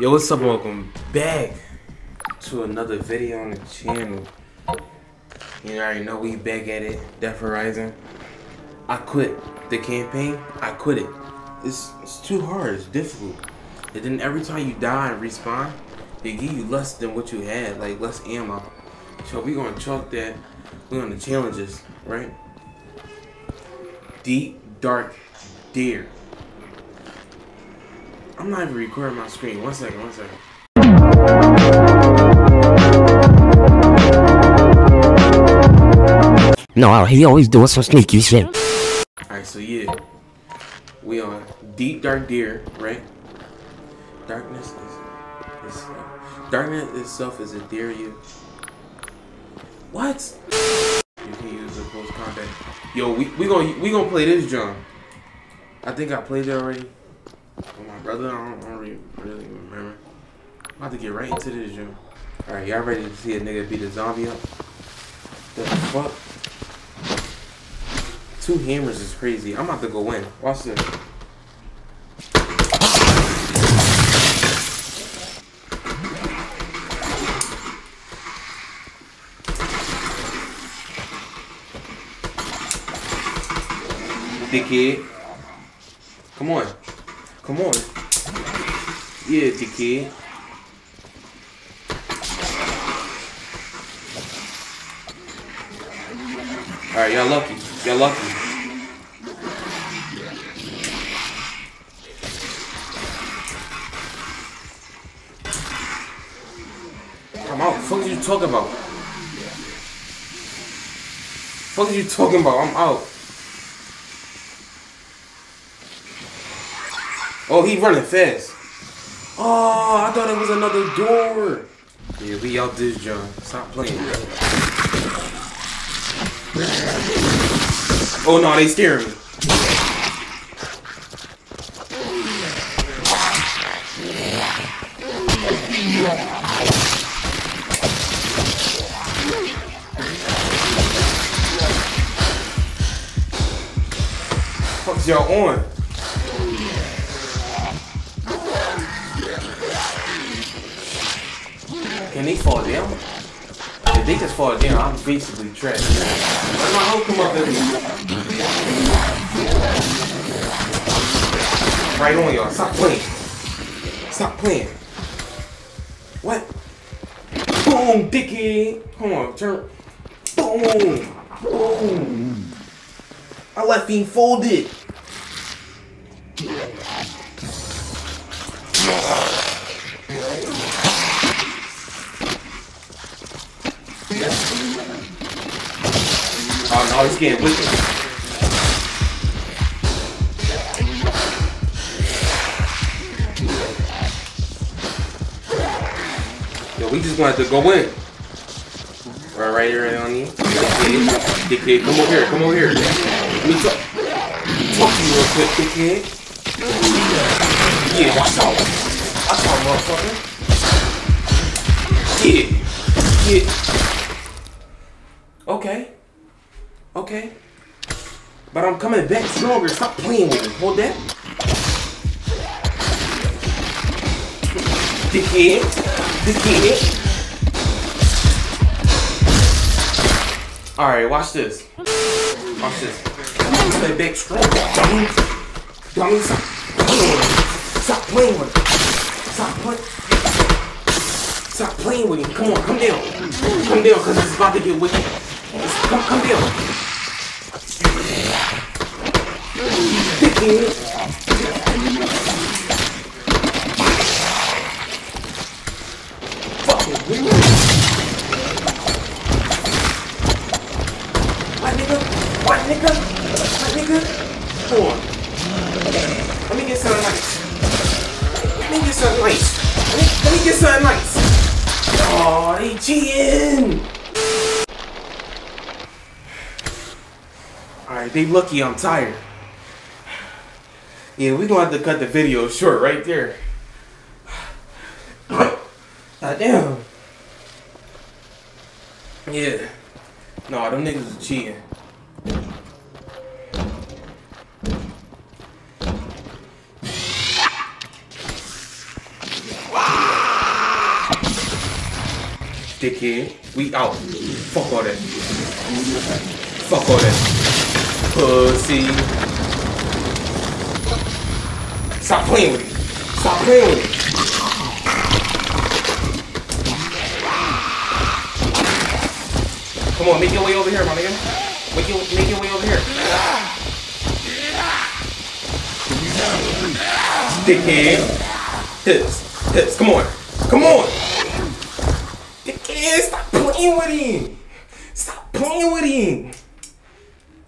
Yo, what's up? Welcome back to another video on the channel. You already know we back at it. Death Horizon. I quit the campaign. I quit it. It's it's too hard. It's difficult. And then every time you die and respawn, they give you less than what you had, like less ammo. So we gonna chalk that. We on the challenges, right? Deep dark deer. I'm not even recording my screen. One second, one second. No, he always doing some sneaky shit. Alright, so yeah. We on Deep Dark Deer, right? Darkness is, is darkness itself is a deer you What? You can use a close combat. Yo, we we gonna we gonna play this John. I think I played it already. With my brother, I don't, I don't really, really remember. I'm about to get right into this John. Alright, y'all ready to see a nigga beat a zombie up? The fuck? Two hammers is crazy. I'm about to go in. Watch this. Dickhead. Come on. Come on. Yeah, dickhead. Alright, y'all lucky. Y'all lucky. I'm out. Fuck are you talking about? Fuck are you talking about? I'm out. Oh, he running fast. Oh, I thought it was another door. Yeah, we out this John. Stop playing. bro. Oh no, they scaring me. Fuck's y'all on? Can they fall down? If they just fall down, I'm basically trapped. Let my hoe come up in Right on y'all. Stop playing. Stop playing. What? Boom, dickhead. Come on, turn. Boom. Boom. I left him folded. Oh he's getting wicked. Yo, we just wanted to go in. Right, right here on you. Dickhead. Dickhead, come over here, come over here. Let me talk. Talk to you real quick, dickhead. Yeah, watch out. Watch out, motherfucker. Yeah. Yeah. Okay. Okay. But I'm coming back stronger. Stop playing with me. Hold that. Dickhead. Dickhead. Alright, watch this. Watch this. I'm coming back stronger. Dummy. Dummy, stop playing with me. Stop playing with me. Stop playing. Stop playing with me. Come on, come down. Come down, because it's about to get wicked. Come, come down. What nigga? Nigga? Nigga? Let me get something nice. Let me get something nice. Let me, get nice. Oh, they. Alright, they lucky I'm tired. Yeah, we're gonna have to cut the video short right there. God damn. Yeah. No, them niggas are cheating. Dickhead, we out. Fuck all that. Fuck all that. Pussy. Stop playing with me. Stop playing with me. Come on, make your way over here, my nigga. Make your, make your way over here. Dickhead. Hips. Hips. Come on. Come on. Dickhead, stop playing with him. Stop playing with him.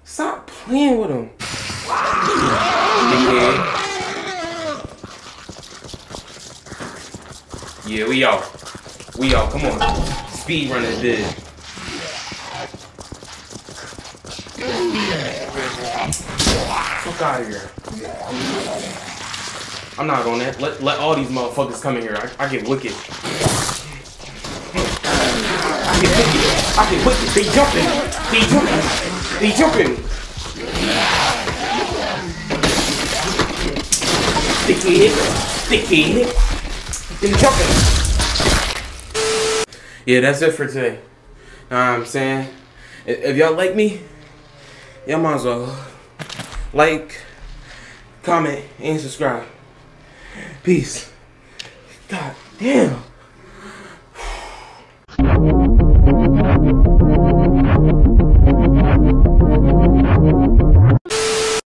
Stop playing with him. Dickhead. Yeah, we out. We out. Come on. Speed running did. Fuck out of here. I'm not on that. Let let all these motherfuckers come in here. I, I get wicked. I get wicked. I get wicked. They jumping. They jumping. They jumping. Sticky. Sticky. Yeah, that's it for today. Know what I'm saying? If y'all like me, y'all might as well like, comment, and subscribe. Peace. God damn.